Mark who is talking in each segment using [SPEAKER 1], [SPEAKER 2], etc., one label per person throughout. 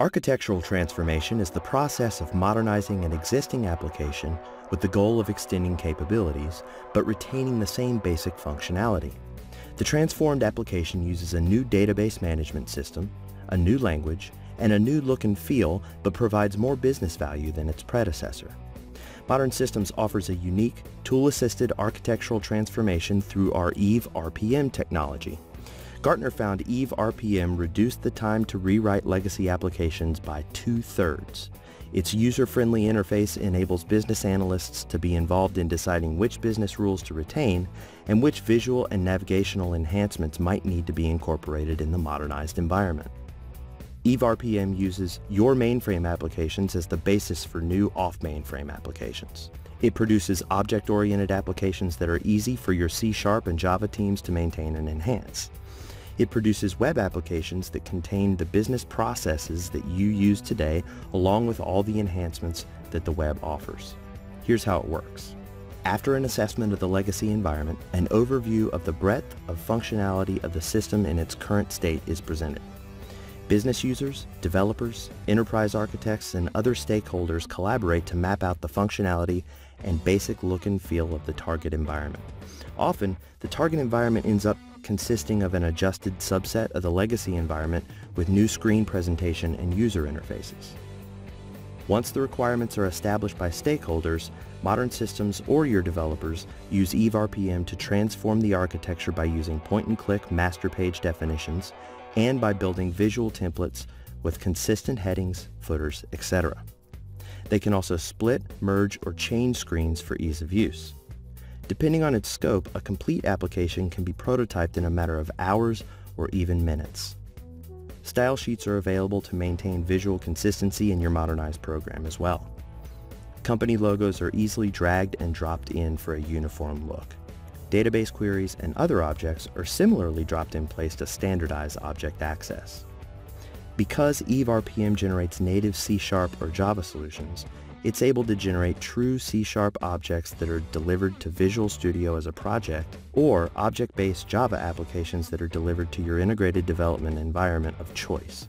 [SPEAKER 1] Architectural transformation is the process of modernizing an existing application with the goal of extending capabilities, but retaining the same basic functionality. The transformed application uses a new database management system, a new language, and a new look and feel, but provides more business value than its predecessor. Modern Systems offers a unique, tool-assisted architectural transformation through our eavRPM technology. Gartner found eavRPM reduced the time to rewrite legacy applications by two-thirds. Its user-friendly interface enables business analysts to be involved in deciding which business rules to retain and which visual and navigational enhancements might need to be incorporated in the modernized environment. eavRPM uses your mainframe applications as the basis for new off-mainframe applications. It produces object-oriented applications that are easy for your C-Sharp and Java teams to maintain and enhance. It produces web applications that contain the business processes that you use today along with all the enhancements that the web offers. Here's how it works. After an assessment of the legacy environment, an overview of the breadth of functionality of the system in its current state is presented. Business users, developers, enterprise architects, and other stakeholders collaborate to map out the functionality and basic look and feel of the target environment. Often, the target environment ends up consisting of an adjusted subset of the legacy environment with new screen presentation and user interfaces. Once the requirements are established by stakeholders, modern systems or your developers use eavRPM to transform the architecture by using point-and-click master page definitions and by building visual templates with consistent headings, footers, etc. They can also split, merge, or change screens for ease of use. Depending on its scope, a complete application can be prototyped in a matter of hours or even minutes. Style sheets are available to maintain visual consistency in your modernized program as well. Company logos are easily dragged and dropped in for a uniform look. Database queries and other objects are similarly dropped in place to standardize object access. Because eavRPM generates native C-Sharp or Java solutions, it's able to generate true C-Sharp objects that are delivered to Visual Studio as a project, or object-based Java applications that are delivered to your integrated development environment of choice.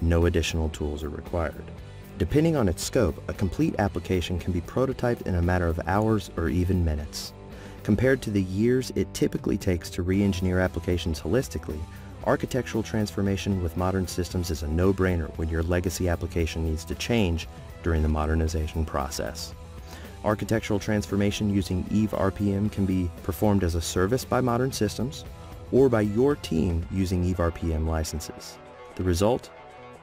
[SPEAKER 1] No additional tools are required. Depending on its scope, a complete application can be prototyped in a matter of hours or even minutes. Compared to the years it typically takes to re-engineer applications holistically, architectural transformation with modern systems is a no-brainer when your legacy application needs to change during the modernization process. Architectural transformation using eavRPM can be performed as a service by modern systems or by your team using eavRPM licenses. The result?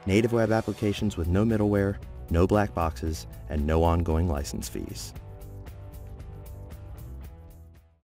[SPEAKER 1] Native web applications with no middleware, no black boxes, and no ongoing license fees.